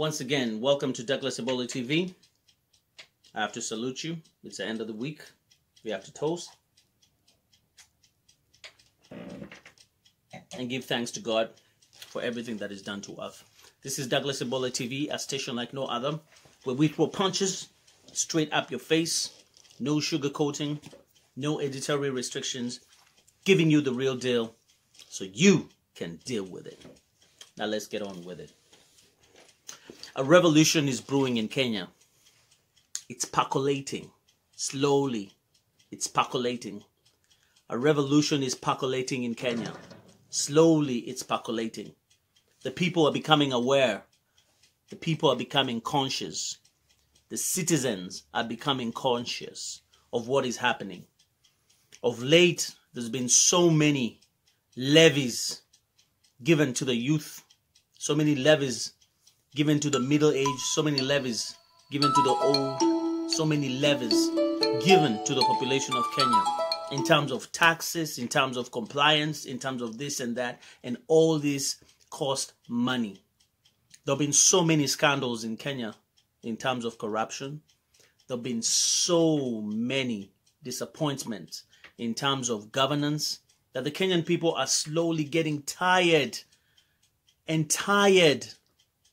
Once again, welcome to Douglas Ebola TV. I have to salute you. It's the end of the week. We have to toast and give thanks to God for everything that is done to us. This is Douglas Ebola TV, a station like no other, where we throw punches straight up your face, no sugarcoating, no editorial restrictions, giving you the real deal so you can deal with it. Now let's get on with it. A revolution is brewing in Kenya. It's percolating slowly. It's percolating. A revolution is percolating in Kenya. Slowly, it's percolating. The people are becoming aware. The people are becoming conscious. The citizens are becoming conscious of what is happening. Of late, there's been so many levies given to the youth, so many levies given to the middle age, so many levies given to the old, so many levies given to the population of Kenya in terms of taxes, in terms of compliance, in terms of this and that, and all this cost money. There have been so many scandals in Kenya in terms of corruption. There have been so many disappointments in terms of governance that the Kenyan people are slowly getting tired and tired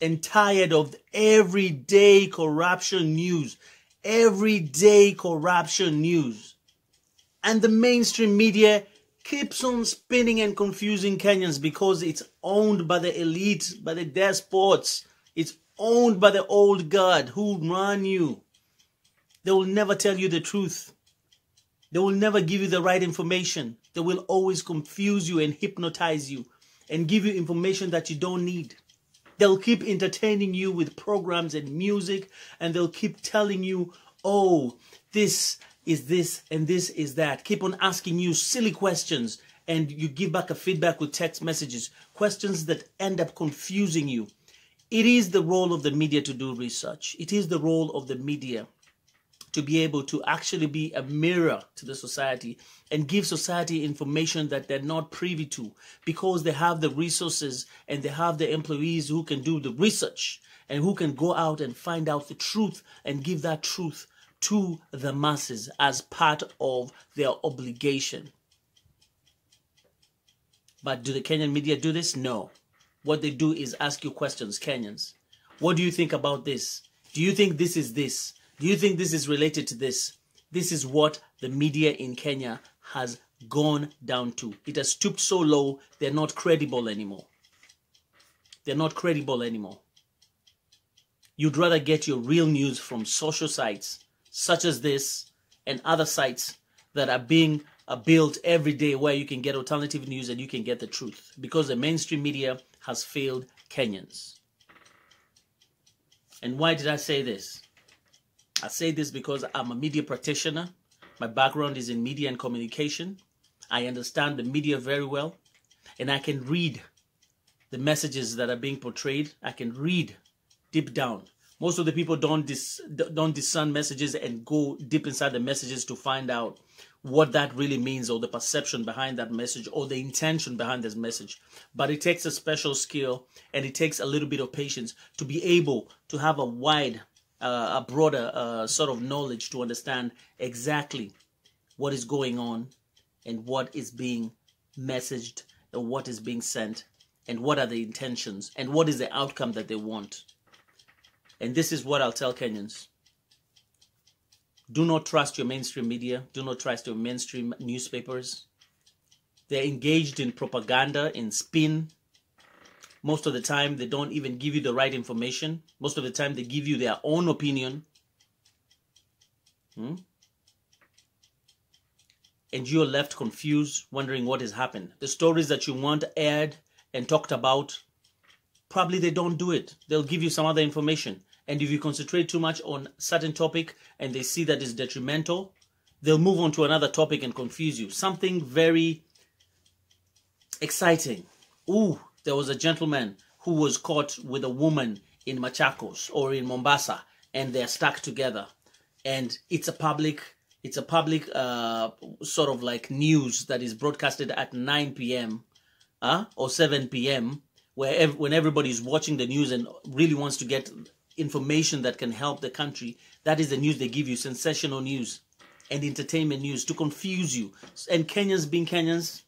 and tired of everyday corruption news. Everyday corruption news. And the mainstream media keeps on spinning and confusing Kenyans because it's owned by the elite, by the despots. It's owned by the old guard who run you. They will never tell you the truth. They will never give you the right information. They will always confuse you and hypnotize you and give you information that you don't need. They'll keep entertaining you with programs and music and they'll keep telling you, oh, this is this and this is that. Keep on asking you silly questions and you give back a feedback with text messages, questions that end up confusing you. It is the role of the media to do research. It is the role of the media to be able to actually be a mirror to the society and give society information that they're not privy to because they have the resources and they have the employees who can do the research and who can go out and find out the truth and give that truth to the masses as part of their obligation. But do the Kenyan media do this? No. What they do is ask you questions, Kenyans. What do you think about this? Do you think this is this? Do you think this is related to this? This is what the media in Kenya has gone down to. It has stooped so low, they're not credible anymore. They're not credible anymore. You'd rather get your real news from social sites such as this and other sites that are being uh, built every day where you can get alternative news and you can get the truth because the mainstream media has failed Kenyans. And why did I say this? I say this because I'm a media practitioner. My background is in media and communication. I understand the media very well and I can read the messages that are being portrayed. I can read deep down most of the people don't dis, don't discern messages and go deep inside the messages to find out what that really means or the perception behind that message or the intention behind this message but it takes a special skill and it takes a little bit of patience to be able to have a wide uh, a broader uh, sort of knowledge to understand exactly what is going on and what is being messaged and what is being sent and what are the intentions and what is the outcome that they want and this is what I'll tell Kenyans. Do not trust your mainstream media. Do not trust your mainstream newspapers. They're engaged in propaganda, in spin. Most of the time, they don't even give you the right information. Most of the time, they give you their own opinion. Hmm? And you're left confused, wondering what has happened. The stories that you want aired and talked about, probably they don't do it. They'll give you some other information. And if you concentrate too much on certain topic and they see that is detrimental, they'll move on to another topic and confuse you. Something very exciting. Ooh, there was a gentleman who was caught with a woman in Machakos or in Mombasa and they're stuck together. And it's a public it's a public uh, sort of like news that is broadcasted at 9 p.m. Uh, or 7 p.m. where ev- when everybody's watching the news and really wants to get information that can help the country, that is the news they give you sensational news and entertainment news to confuse you. And Kenyans being Kenyans,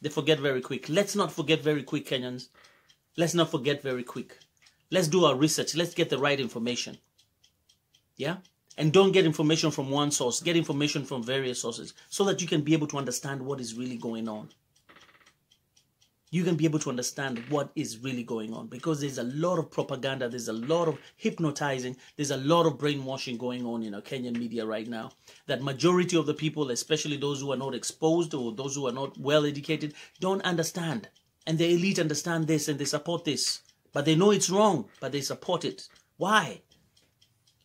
they forget very quick. Let's not forget very quick, Kenyans. Let's not forget very quick. Let's do our research. Let's get the right information. Yeah? And don't get information from one source. Get information from various sources so that you can be able to understand what is really going on you can be able to understand what is really going on because there's a lot of propaganda, there's a lot of hypnotizing, there's a lot of brainwashing going on in our Kenyan media right now. That majority of the people, especially those who are not exposed or those who are not well educated, don't understand. And the elite understand this and they support this. But they know it's wrong, but they support it. Why?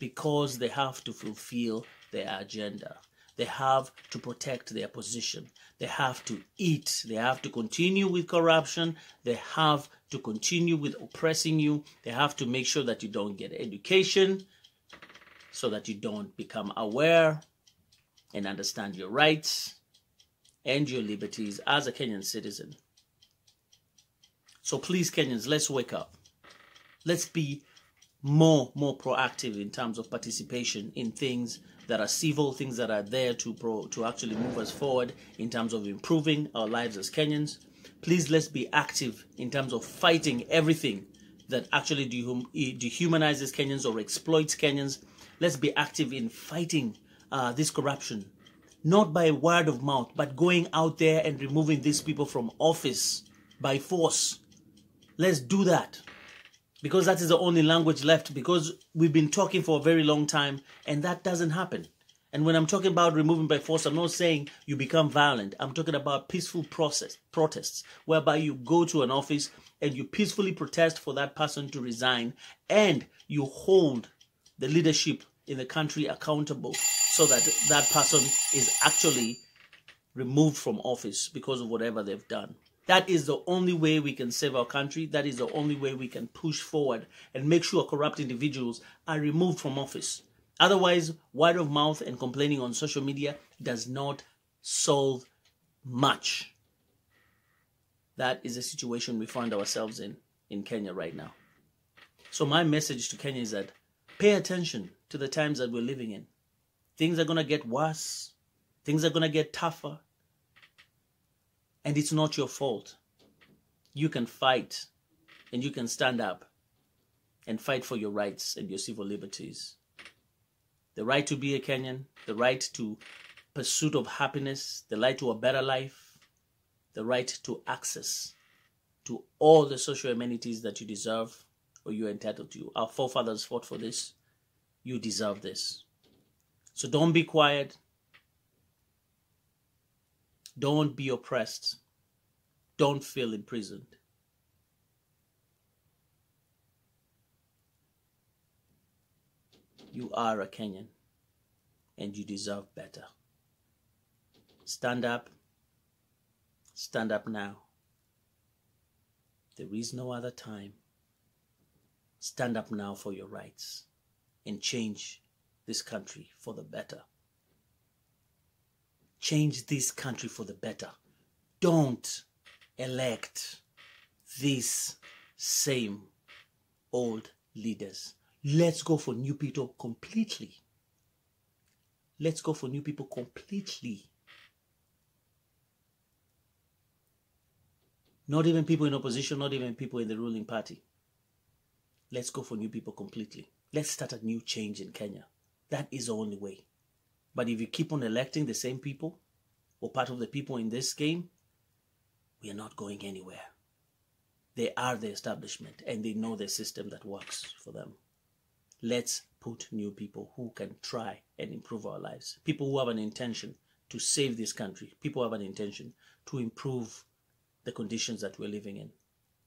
Because they have to fulfill their agenda. They have to protect their position. They have to eat. They have to continue with corruption. They have to continue with oppressing you. They have to make sure that you don't get education so that you don't become aware and understand your rights and your liberties as a Kenyan citizen. So please, Kenyans, let's wake up. Let's be more more proactive in terms of participation in things that are civil, things that are there to pro, to actually move us forward in terms of improving our lives as Kenyans. Please let's be active in terms of fighting everything that actually dehumanizes Kenyans or exploits Kenyans. Let's be active in fighting uh, this corruption, not by word of mouth, but going out there and removing these people from office by force. Let's do that because that is the only language left because we've been talking for a very long time and that doesn't happen. And when i'm talking about removing by force i'm not saying you become violent. I'm talking about peaceful process protests whereby you go to an office and you peacefully protest for that person to resign and you hold the leadership in the country accountable so that that person is actually removed from office because of whatever they've done that is the only way we can save our country. That is the only way we can push forward and make sure corrupt individuals are removed from office. Otherwise, word of mouth and complaining on social media does not solve much. That is the situation we find ourselves in in Kenya right now. So, my message to Kenya is that pay attention to the times that we're living in. Things are going to get worse, things are going to get tougher, and it's not your fault. You can fight and you can stand up and fight for your rights and your civil liberties. The right to be a Kenyan, the right to pursuit of happiness, the right to a better life, the right to access to all the social amenities that you deserve or you're entitled to. Our forefathers fought for this. You deserve this. So don't be quiet. Don't be oppressed. Don't feel imprisoned. You are a Kenyan and you deserve better. Stand up. Stand up now. There is no other time. Stand up now for your rights and change this country for the better change this country for the better. Don't elect these same old leaders. Let's go for new people completely. Let's go for new people completely. Not even people in opposition, not even people in the ruling party. Let's go for new people completely. Let's start a new change in Kenya. That is the only way. But if you keep on electing the same people or part of the people in this game, we are not going anywhere. They are the establishment and they know the system that works for them. Let's put new people who can try and improve our lives. People who have an intention to save this country. People who have an intention to improve the conditions that we're living in.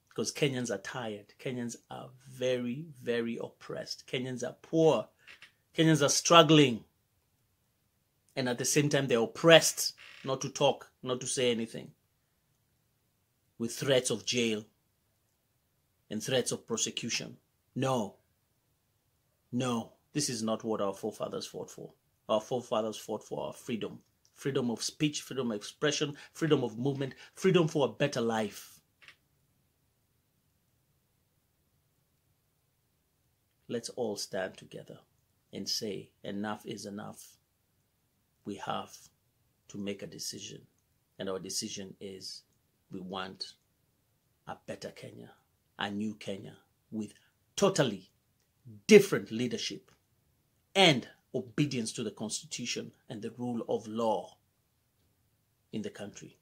Because Kenyans are tired. Kenyans are very, very oppressed. Kenyans are poor. Kenyans are struggling and at the same time they're oppressed not to talk, not to say anything, with threats of jail and threats of prosecution. No. No, this is not what our forefathers fought for. Our forefathers fought for our freedom freedom of speech, freedom of expression, freedom of movement, freedom for a better life. Let's all stand together and say, enough is enough. We have to make a decision. And our decision is we want a better Kenya, a new Kenya with totally different leadership and obedience to the Constitution and the rule of law in the country.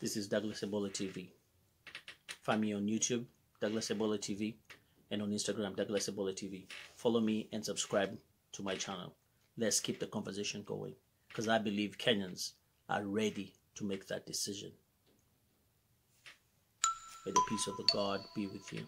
This is Douglas Ebola TV. Find me on YouTube, Douglas Ebola TV, and on Instagram, Douglas Ebola TV. Follow me and subscribe to my channel. Let's keep the conversation going because I believe Kenyans are ready to make that decision. May the peace of the God be with you.